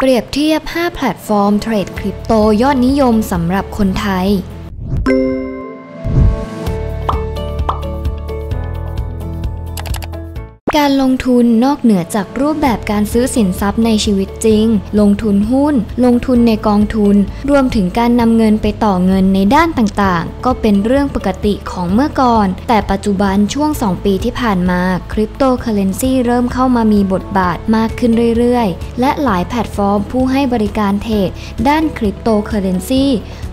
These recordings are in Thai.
เปรียบเทียบ 5 แพลตฟอร์มเทรดคริปโตยอดนิยมสำหรับคนไทย การลงทุนนอกเหนือจากรูปแบบการซื้อสินทรัพย์ในชีวิตจริง ลงทุนหุ้น ลงทุนในกองทุน รวมถึงการนำเงินไปต่อเงินในด้านต่างๆ ก็เป็นเรื่องปกติของเมื่อก่อน แต่ปัจจุบันช่วง 2 ปีที่ผ่านมาคริปโตเคอเรนซีเริ่มเข้ามามีบทบาทมากขึ้นเรื่อยๆ และหลายแพลตฟอร์มผู้ให้บริการเทรดด้านคริปโตเคอเรนซี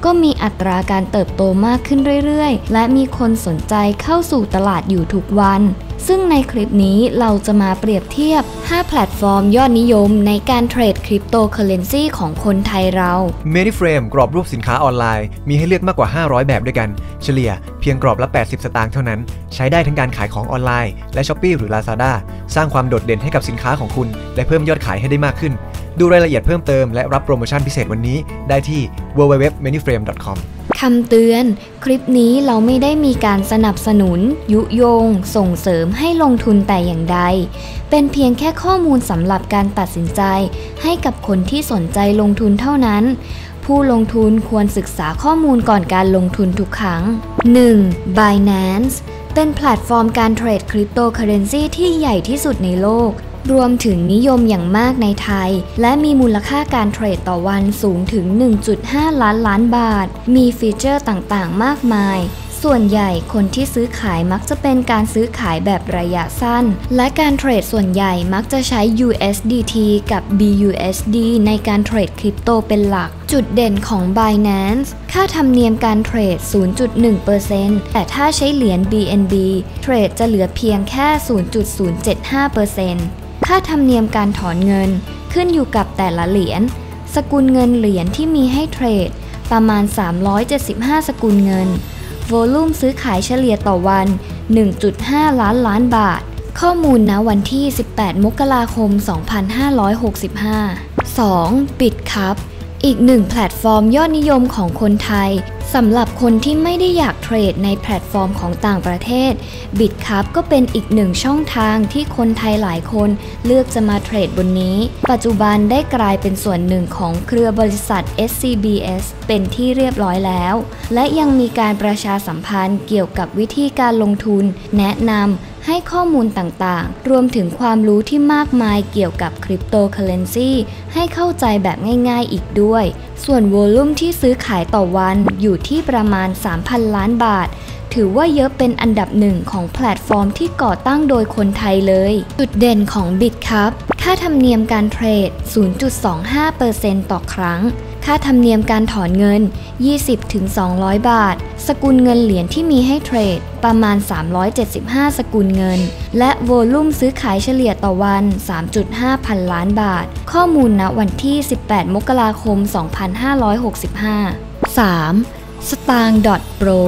ก็มีอัตราการเติบโตมากขึ้นเรื่อยๆ และมีคนสนใจเข้าสู่ตลาดอยู่ทุกวัน ซึ่งในคลิปนี้เราจะมาเปรียบเทียบ 5 แพลตฟอร์มยอดนิยมในการเทรดคริปโตเคอเรนซีของคนไทยเรา m a n y f r a m e กรอบรูปสินค้าออนไลน์ มีให้เลือกมากกว่า 500 แบบด้วยกัน เฉลี่ยเพียงกรอบละ 80 สตางค์เท่านั้น ใช้ได้ทั้งการขายของออนไลน์ และ s h อ p e e หรือ Lazada สร้างความโดดเด่นให้กับสินค้าของคุณ และเพิ่มยอดขายให้ได้มากขึ้น ดูรายละเอียดเพิ่มเติมและรับโปรโมชั่นพิเศษวันนี้ได้ที่ www.manyframe.com ำเตือน คลิปนี้เราไม่ได้มีการสนับสนุน ยุยง ส่งเสริมให้ลงทุนแต่อย่างใด เป็นเพียงแค่ข้อมูลสำหรับการตัดสินใจ ให้กับคนที่สนใจลงทุนเท่านั้น ผู้ลงทุนควรศึกษาข้อมูลก่อนการลงทุนทุกครั้ง 1. Binance เป็นแพลตฟอร์มการเทรดคริปโตเคอเรนซีที่ใหญ่ที่สุดในโลก รวมถึงนิยมอย่างมากในไทย และมีมูลค่าการเทรดต่อวันสูงถึง 1.5 ล้านล้านบาท มีฟีเจอร์ต่างๆ มากมาย ส่วนใหญ่คนที่ซื้อขายมักจะเป็นการซื้อขายแบบระยะสั้น และการเทรดส่วนใหญ่มักจะใช้ USDT กับ BUSD ในการเทรดคริปโตเป็นหลักจุดเด่นของ Binance ค่าธรรมเนียมการเทรด 0.1%แต่ถ้าใช้เหรียญ BNB เทรดจะเหลือเพียงแค่ 0.075% ค่าธรรมเนียมการถอนเงินขึ้นอยู่กับแต่ละเหรียญ สกุลเงินเหรียญที่มีให้เทรด ประมาณ 375 สกุลเงิน โวลุ่มซื้อขายเฉลี่ยต่อวัน 1.5 ล้านล้านบาท ข้อมูลณวันที่ 18 มกราคม 2565 2. Bitkub อีกหนึ่งแพลตฟอร์มยอดนิยมของคนไทยสำหรับคนที่ไม่ได้อยาก เทรดในแพลตฟอร์มของต่างประเทศ Bitkub ก็เป็นอีกหนึ่งช่องทางที่คนไทยหลายคนเลือกจะมาเทรดบนนี้ ปัจจุบันได้กลายเป็นส่วนหนึ่งของเครือบริษัท SCBX เป็นที่เรียบร้อยแล้ว และยังมีการประชาสัมพันธ์เกี่ยวกับวิธีการลงทุน แนะนำ ให้ข้อมูลต่างๆ รวมถึงความรู้ที่มากมายเกี่ยวกับคริปโตเคอเรนซีให้เข้าใจแบบง่ายๆอีกด้วย ส่วน volume ที่ซื้อขายต่อวันอยู่ที่ประมาณ 3,000 ล้านบาทถือว่าเยอะเป็นอันดับหนึ่งของแพลตฟอร์มที่ก่อตั้งโดยคนไทยเลย จุดเด่นของ Bitkub ค่าธรรมเนียมการเทรด 0.25%ต่อครั้ง ค่าธรรมเนียมการถอนเงิน 20-200 บาท สกุลเงินเหรียญที่มีให้เทรด ประมาณ 375 สกุลเงิน และโวลุ่มซื้อขายเฉลี่ยต่อวัน 3.5 พันล้านบาท ข้อมูลณวันที่ 18 มกราคม 2565 3. stang.pro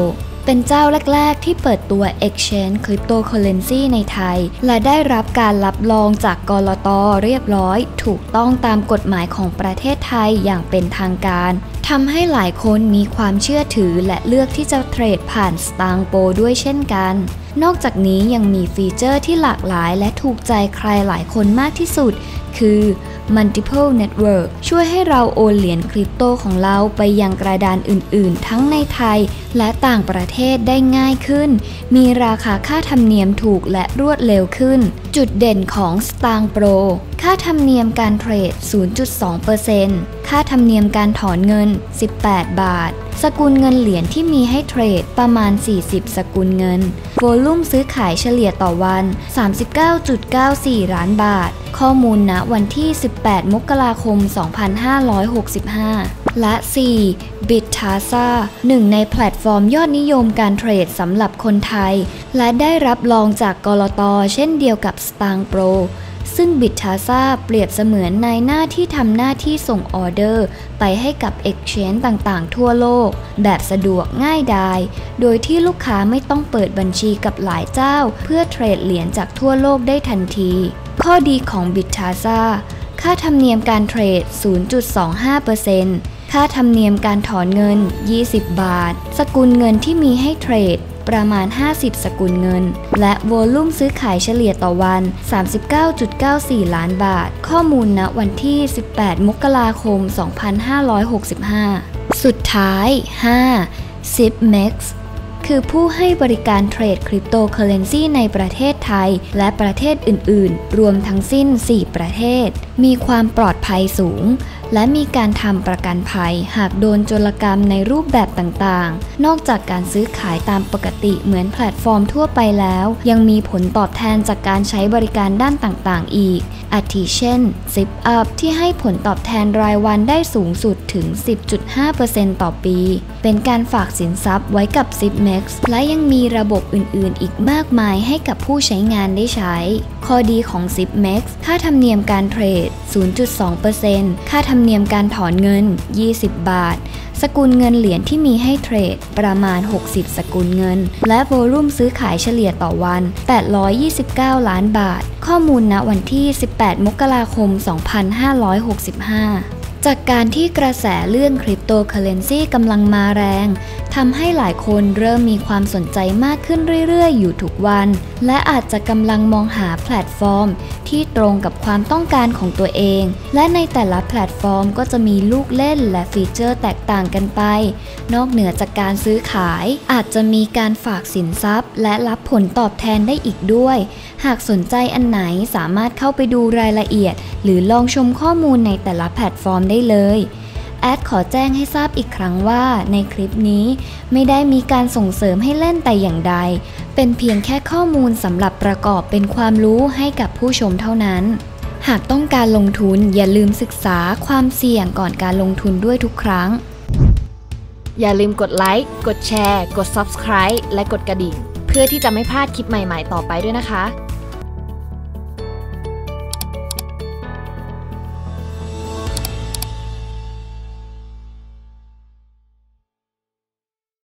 เป็นเจ้าแรก ๆ ที่เปิดตัว Exchange Cryptocurrency ในไทย และได้รับการรับรองจากกรตเรียบร้อย ถูกต้องตามกฎหมายของประเทศไทยอย่างเป็นทางการทำให้หลายคนมีความเชื่อถือและเลือกที่จะเทรดผ่านสตางโปด้วยเช่นกัน นอกจากนี้ยังมีฟีเจอร์ที่หลากหลายและถูกใจใครหลายคนมากที่สุด คือ Multiple Network ช่วยให้เราโอนเหรียญคริปโตของเราไปยังกระดานอื่นๆ ทั้งในไทยและต่างประเทศได้ง่ายขึ้น มีราคาค่าธรรมเนียมถูกและรวดเร็วขึ้น จุดเด่นของ Stang Pro ค่าธรรมเนียมการเทรด 0.2% ค่าธรรมเนียมการถอนเงิน 18 บาท สกุลเงินเหรียญที่มีให้เทรดประมาณ 40 สกุลเงิน โวลุ่มซื้อขายเฉลี่ยต่อวัน 39.94 ล้านบาท ข้อมูลณวันที่ 18 มกราคม 2565 และ 4. b i t t a s a หนึ่งในแพลตฟอร์มยอดนิยมการเทรดสำหรับคนไทย และได้รับรองจากกรตเช่นเดียวกับ Stang Pro ซึ่งบิ t ทาซาเปรียบเสมือนนายหน้าที่ทำหน้าที่ส่งออเดอร์ ไปให้กับ Exchange ต่างๆ ทั่วโลก แบบสะดวกง่ายดาย โดยที่ลูกค้าไม่ต้องเปิดบัญชีกับหลายเจ้า เพื่อเทรดเหรียญจากทั่วโลกได้ทันที ข้อดีของบิ t ทาซาค่าธรรมเนียมการเทรด 0.25%ค่าธรรมเนียมการถอนเงิน 20 บาท สกุลเงินที่มีให้เทรด ประมาณ 50 สกุลเงิน และโวลุ่มซื้อขายเฉลี่ยต่อวัน 39.94 ล้านบาท ข้อมูลณวันที่ 18 มกราคม 2565 สุดท้าย 5. ZipMex คือผู้ให้บริการเทรดคริปโตเคอเรนซีในประเทศไทย และประเทศอื่น ๆ รวมทั้งสิ้น 4 ประเทศ มีความปลอดภัยสูง และมีการทำประกันภัยหากโดนโจรกรรมในรูปแบบต่างๆ นอกจากการซื้อขายตามปกติเหมือนแพลตฟอร์มทั่วไปแล้ว ยังมีผลตอบแทนจากการใช้บริการด้านต่างๆ อีก อาทิเช่น Zip Up ที่ให้ผลตอบแทนรายวันได้สูงสุดถึง 10.5%ต่อปี เป็นการฝากสินทรัพย์ไว้กับ ZipMax และยังมีระบบอื่นๆ อีกมากมายให้กับผู้ใช้งานได้ใช้ ข้อดีของ ZipMax ค่าธรรมเนียมการเทรด 0.2%ค่าธรรมเนียมการถอนเงิน 20 บาท สกุลเงินเหรียญที่มีให้เทรดประมาณ 60 สกุลเงิน และโวลุ่มซื้อขายเฉลี่ยต่อวัน 829 ล้านบาท ข้อมูลณวันที่ 18 มกราคม 2565 จากการที่กระแสเรื่องคริปโตเคอเรนซีกำลังมาแรงทำให้หลายคนเริ่มมีความสนใจมากขึ้นเรื่อยๆ อยู่ทุกวัน และอาจจะกำลังมองหาแพลตฟอร์ม ที่ตรงกับความต้องการของตัวเอง และในแต่ละแพลตฟอร์มก็จะมีลูกเล่นและฟีเจอร์แตกต่างกันไป นอกเหนือจากการซื้อขาย อาจจะมีการฝากสินทรัพย์ และรับผลตอบแทนได้อีกด้วย หากสนใจอันไหนสามารถเข้าไปดูรายละเอียด หรือลองชมข้อมูลในแต่ละแพลตฟอร์มได้ได้เลยแอดขอแจ้งให้ทราบอีกครั้งว่าในคลิปนี้ไม่ได้มีการส่งเสริมให้เล่นแต่อย่างใด เป็นเพียงแค่ข้อมูลสำหรับประกอบเป็นความรู้ให้กับผู้ชมเท่านั้น หากต้องการลงทุนอย่าลืมศึกษาความเสี่ยงก่อนการลงทุนด้วยทุกครั้ง อย่าลืมกดไลค์ กดแชร์ กด Subscribe และกดกระดิ่ง เพื่อที่จะไม่พลาดคลิปใหม่ ๆ ต่อไปด้วยนะคะ